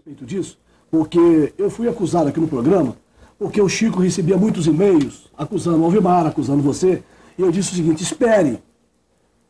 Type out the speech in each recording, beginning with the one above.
respeito disso, porque eu fui acusado aqui no programa, porque o Chico recebia muitos e-mails acusando o Alvimar, acusando você, e eu disse o seguinte, espere,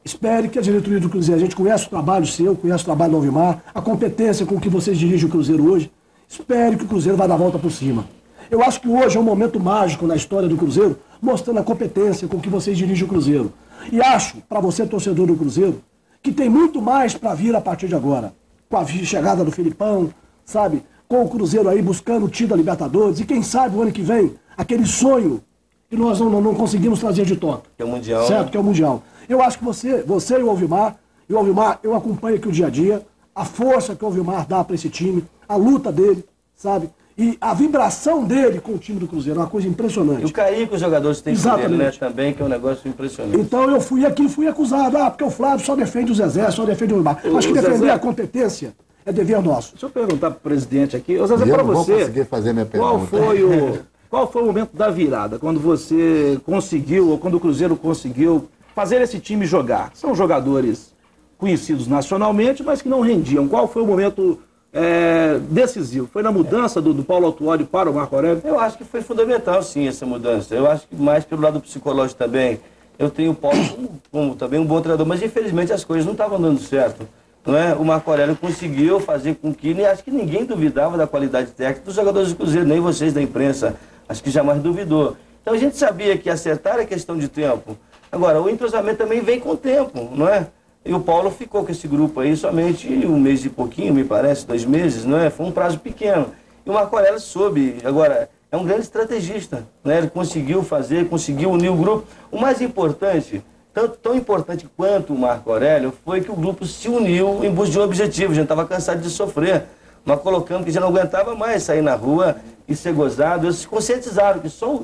espere que a diretoria do Cruzeiro, a gente conhece o trabalho seu, conhece o trabalho do Alvimar, a competência com que vocês dirigem o Cruzeiro hoje, espere que o Cruzeiro vai dar a volta por cima. Eu acho que hoje é um momento mágico na história do Cruzeiro, mostrando a competência com que vocês dirigem o Cruzeiro. E acho, para você, torcedor do Cruzeiro, que tem muito mais para vir a partir de agora. Com a chegada do Filipão, sabe? Com o Cruzeiro aí buscando o título da Libertadores. E quem sabe o ano que vem, aquele sonho que nós não, não, não conseguimos trazer de toca. Que é o Mundial. Certo, né? que é o Mundial. Eu acho que você, você e o Alvimar, e o Alvimar, eu acompanho aqui o dia a dia, a força que o Alvimar dá para esse time, a luta dele, sabe? E a vibração dele com o time do Cruzeiro, é uma coisa impressionante. E o carinho que os jogadores têm né? Exatamente. Também, que é um negócio impressionante. Então eu fui aqui e fui acusado, ah, porque o Flávio só defende o Zezé, só defende o Alvimar. Acho que defender Zezé- a competência é dever nosso. Deixa eu perguntar para o presidente aqui. Ô, Zezé, Eu para você, conseguir fazer minha qual pergunta. foi, o, qual foi o momento da virada? Quando você conseguiu, ou quando o Cruzeiro conseguiu fazer esse time jogar? São jogadores conhecidos nacionalmente, mas que não rendiam. Qual foi o momento é, decisivo? Foi na mudança do, do Paulo Autuori para o Marco Aurélio? Eu acho que foi fundamental, sim, essa mudança. Eu acho que mais pelo lado psicológico também. Eu tenho o Paulo como, como também um bom treinador, mas infelizmente as coisas não estavam dando certo. É? O Marco Aurélio conseguiu fazer com que, e acho que ninguém duvidava da qualidade técnica dos jogadores do Cruzeiro, nem vocês da imprensa, acho que jamais duvidou. Então a gente sabia que acertar é questão de tempo. Agora, o entrosamento também vem com o tempo, não é? E o Paulo ficou com esse grupo aí somente um mês e pouquinho, me parece, dois meses, não é? Foi um prazo pequeno. E o Marco Aurélio soube, agora, é um grande estrategista, né? Ele conseguiu fazer, conseguiu unir o grupo. O mais importante, tanto, tão importante quanto o Marco Aurélio, foi que o grupo se uniu em busca de um objetivo. A gente estava cansado de sofrer. Nós colocamos que já não aguentava mais sair na rua e ser gozado. Eles se conscientizaram que só,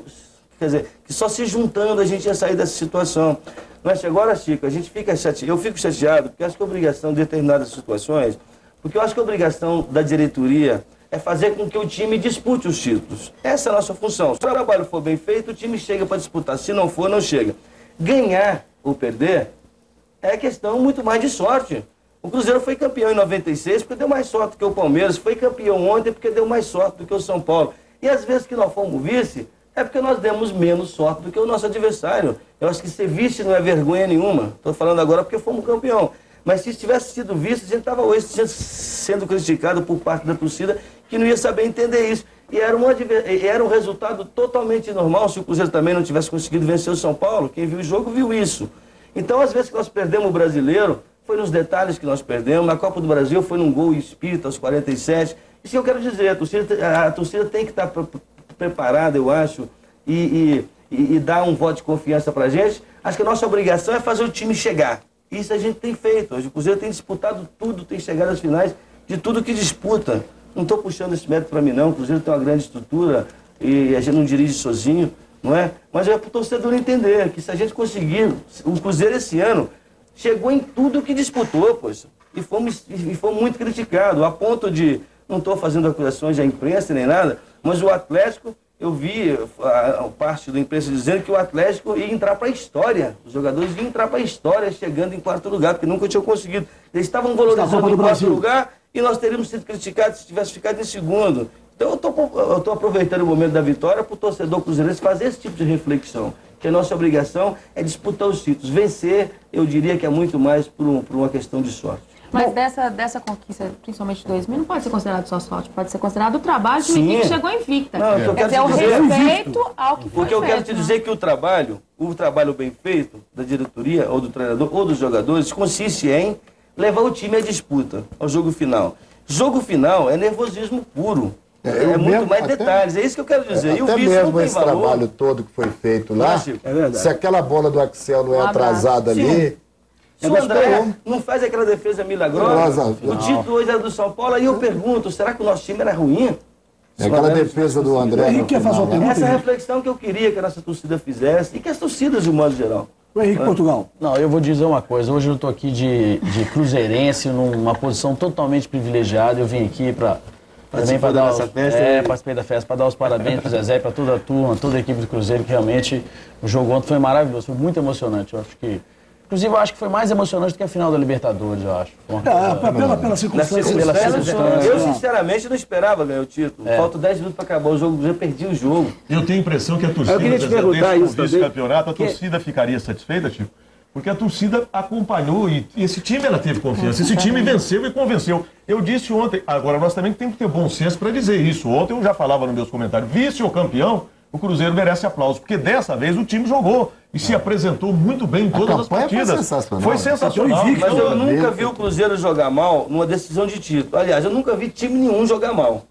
quer dizer, que só se juntando a gente ia sair dessa situação. Mas agora, Chico, a gente fica chateado, eu fico chateado, porque acho que a obrigação de determinadas situações, porque eu acho que a obrigação da diretoria é fazer com que o time dispute os títulos. Essa é a nossa função. Se o trabalho for bem feito, o time chega para disputar. Se não for, não chega. Ganhar ou perder é questão muito mais de sorte. O Cruzeiro foi campeão em 96 porque deu mais sorte que o Palmeiras, foi campeão ontem porque deu mais sorte do que o São Paulo. E às vezes que nós fomos vice, é porque nós demos menos sorte do que o nosso adversário. Eu acho que ser vice não é vergonha nenhuma. Estou falando agora porque fomos campeão. Mas se tivesse sido vice, a gente estava hoje sendo criticado por parte da torcida que não ia saber entender isso. E era um, era um resultado totalmente normal se o Cruzeiro também não tivesse conseguido vencer o São Paulo. Quem viu o jogo viu isso. Então, às vezes que nós perdemos o brasileiro, foi nos detalhes que nós perdemos. Na Copa do Brasil foi num gol espírita aos 47. Isso que eu quero dizer, a torcida, a torcida tem que estar pre- pre- preparada, eu acho, e, e, e- dar um voto de confiança pra gente. Acho que a nossa obrigação é fazer o time chegar. Isso a gente tem feito. O Cruzeiro tem disputado tudo, tem chegado às finais de tudo que disputa. Não estou puxando esse mérito para mim, não. O Cruzeiro tem uma grande estrutura e a gente não dirige sozinho, não é? Mas é para o torcedor entender que se a gente conseguir, o Cruzeiro esse ano chegou em tudo que disputou, poxa. E fomos, e fomos muito criticados, a ponto de, não estou fazendo acusações à imprensa nem nada, mas o Atlético, eu vi a, a parte da imprensa dizendo que o Atlético ia entrar para a história. Os jogadores iam entrar para a história chegando em quarto lugar, porque nunca tinham conseguido. Eles estavam valorizando do em quarto lugar e nós teríamos sido criticados se tivesse ficado em segundo. Então eu estou aproveitando o momento da vitória para o torcedor cruzeirense fazer esse tipo de reflexão. Que a nossa obrigação é disputar os títulos. Vencer, eu diria que é muito mais por, um- por uma questão de sorte. Mas dessa, dessa conquista, principalmente de 2000, não pode ser considerado só sorte, pode ser considerado o trabalho de uma equipe que chegou invicta. Não, eu Quer quero dizer, o te respeito ao que foi Porque eu quero te feito, né? dizer que o trabalho, o trabalho bem feito da diretoria, ou do treinador, ou dos jogadores, consiste em levar o time à disputa, ao jogo final. Jogo final é nervosismo puro. É, É, muito mesmo- mais até- detalhes, é isso que eu quero dizer. e o Até mesmo tem esse valor. trabalho todo que foi feito lá, Né? É se aquela bola do Axel não é atrasada ali, Se o André não faz aquela defesa milagrosa, o título hoje era do São Paulo, aí eu pergunto, será que o nosso time era ruim? é aquela defesa do André. Quer fazer uma pergunta? Essa é reflexão que eu queria que a nossa torcida fizesse, e que as torcidas, de um modo geral. O Henrique Portugal. Não, eu vou dizer uma coisa. Hoje eu estou aqui de, de cruzeirense, numa posição totalmente privilegiada. Eu vim aqui para também para dar os, festa, é, né? participei da festa para dar os parabéns para o Zezé, para toda a turma, toda a equipe do Cruzeiro, que realmente o jogo ontem foi maravilhoso, foi muito emocionante. Eu acho que Inclusive, eu acho que foi mais emocionante do que a final da Libertadores, eu acho. Coisa- pela, pela, circunstância. circunstância, Pela circunstância. eu sinceramente não esperava ganhar o título. É. Faltam 10 minutos para acabar o jogo, já perdi o jogo. Eu tenho a impressão que a torcida, Eu queria te perguntar desse isso também. vice-campeonato, a Que- torcida ficaria satisfeita, Chico? Porque a torcida acompanhou e e esse time ela teve confiança. Esse time venceu e convenceu. Eu disse ontem, agora nós também temos que ter bom senso para dizer isso. Ontem eu já falava nos meus comentários, vice ou campeão, o Cruzeiro merece aplauso, porque dessa vez o time jogou e se apresentou muito bem em todas as campanha foi partidas. sensacional. Foi sensacional. Campeão invicto. Mas eu nunca vi o Cruzeiro jogar mal numa decisão de título. Aliás, eu nunca vi time nenhum jogar mal.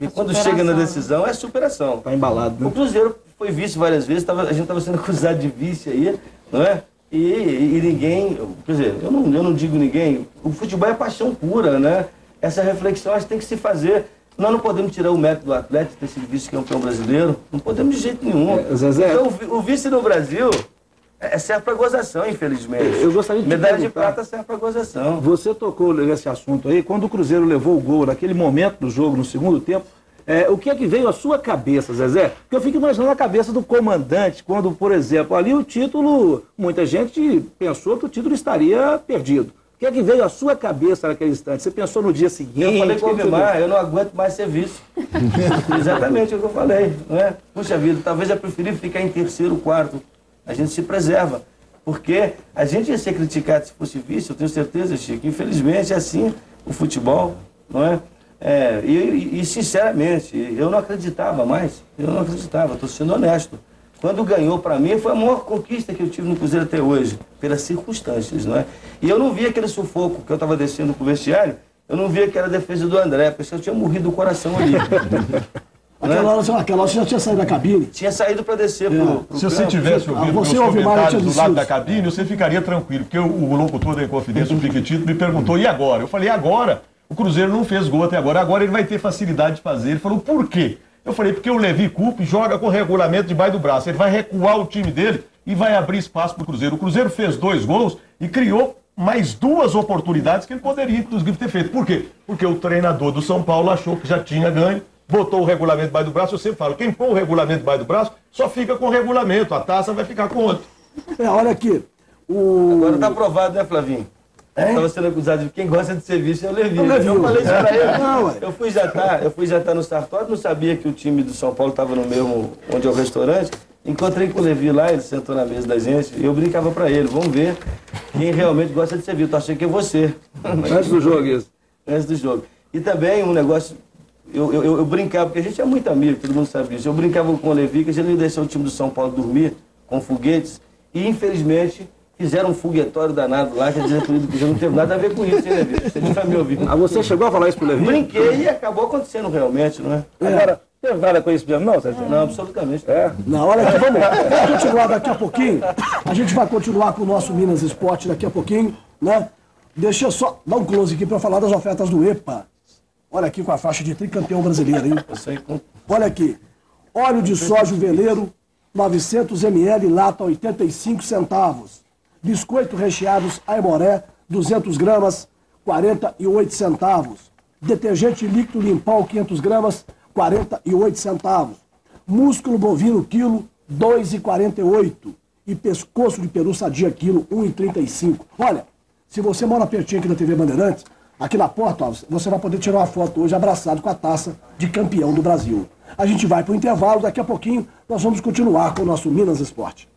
E quando superação, chega na né? decisão, é superação. Tá embalado, O né? Cruzeiro foi vice várias vezes, tava- a gente estava sendo acusado de vice aí, não é? E, e- e ninguém, quer dizer, eu não, eu não digo ninguém, o futebol é paixão pura, né? Essa reflexão acho que tem que se fazer. Nós não podemos tirar o mérito do atleta ter sido vice-campeão brasileiro, não podemos de jeito nenhum. É, Zezé. Então, o vi- o vice no Brasil é, serve para gozação, infelizmente. Eu gostaria de Medalha de prata serve para gozação. Você tocou nesse assunto aí, quando o Cruzeiro levou o gol naquele momento do jogo, no segundo tempo, é, o que é que veio à sua cabeça, Zezé? Porque eu fico imaginando a cabeça do comandante, quando, por exemplo, ali o título, muita gente pensou que o título estaria perdido. O que é que veio à sua cabeça naquele instante? Você pensou no dia seguinte? Eu falei com o Vimar, eu não aguento mais ser vice. Exatamente o que eu falei, não é? Puxa vida, talvez eu preferir ficar em terceiro, quarto. A gente se preserva. Porque a gente ia ser criticado se fosse vice, eu tenho certeza, Chico. Infelizmente é assim o futebol, não é? É, e- e, sinceramente, eu não acreditava mais. Eu não acreditava, estou sendo honesto. Quando ganhou para mim, foi a maior conquista que eu tive no Cruzeiro até hoje, pelas circunstâncias, não é? E eu não vi aquele sufoco que eu estava descendo pro vestiário, eu não vi aquela defesa do André, porque eu tinha morrido do coração ali. Aquela hora, lá, aquela hora você já tinha saído da cabine. tinha saído para descer pro, pro Se você campo. tivesse Ah, ouvido você meus comentários do lado da cabine, você ficaria tranquilo, porque o, o locutor da Inconfidência, o Piquetito, me perguntou, e agora? Eu falei, e agora? O Cruzeiro não fez gol até agora, agora ele vai ter facilidade de fazer. Ele falou, por quê? Eu falei, porque o Levi Coupe joga com regulamento debaixo do braço. Ele vai recuar o time dele e vai abrir espaço para o Cruzeiro. O Cruzeiro fez dois gols e criou mais duas oportunidades que ele poderia, inclusive, ter feito. Por quê? Porque o treinador do São Paulo achou que já tinha ganho, botou o regulamento debaixo do braço. Eu sempre falo, quem põe o regulamento debaixo do braço só fica com o regulamento, a taça vai ficar com outro. É, olha aqui. O... Agora tá aprovado, né, Flavinho? Estava sendo acusado de quem gosta de serviço é o Levi. É o Levi. Eu falei isso pra ele. Não, ué. eu fui jantar, eu fui jantar no Sartório, não sabia que o time do São Paulo estava no mesmo onde é o restaurante. Encontrei com o Levi lá, ele sentou na mesa da gente e eu brincava pra ele, vamos ver quem realmente gosta de serviço. Tô achando que é você. Antes do jogo, isso. antes do jogo. E também um negócio, eu, eu, eu- eu brincava, porque a gente é muito amigo, todo mundo sabe disso. Eu brincava com o Levi, que a gente não deixou o time do São Paulo dormir com foguetes. E infelizmente fizeram um foguetório danado lá, que a diretoria do Cruzeiro não teve nada a ver com isso, hein, Levi? Você não vai me ouvir. Ah, você chegou a falar isso pro Levi? Brinquei e acabou acontecendo realmente, não é? Agora, teve nada com isso mesmo, não, Zezé? Não, absolutamente. É. Não, olha aqui, vamos, vamos continuar daqui a pouquinho. A gente vai continuar com o nosso Minas Esporte daqui a pouquinho, né? Deixa eu só dar um close aqui para falar das ofertas do EPA. Olha aqui com a faixa de tricampeão brasileiro, hein? Eu sei com... Olha aqui. Óleo de soja veleiro, 900 ml, lata 85 centavos. Biscoito recheados Aimoré, 200 gramas, 48 centavos. Detergente líquido Limpal, 500 gramas, 48 centavos. Músculo bovino quilo, 2,48. E pescoço de peru sadia quilo, 1,35. Olha, se você mora pertinho aqui da TV Bandeirantes, aqui na porta, ó, você vai poder tirar uma foto hoje abraçado com a taça de campeão do Brasil. A gente vai para o intervalo, daqui a pouquinho nós vamos continuar com o nosso Minas Esporte.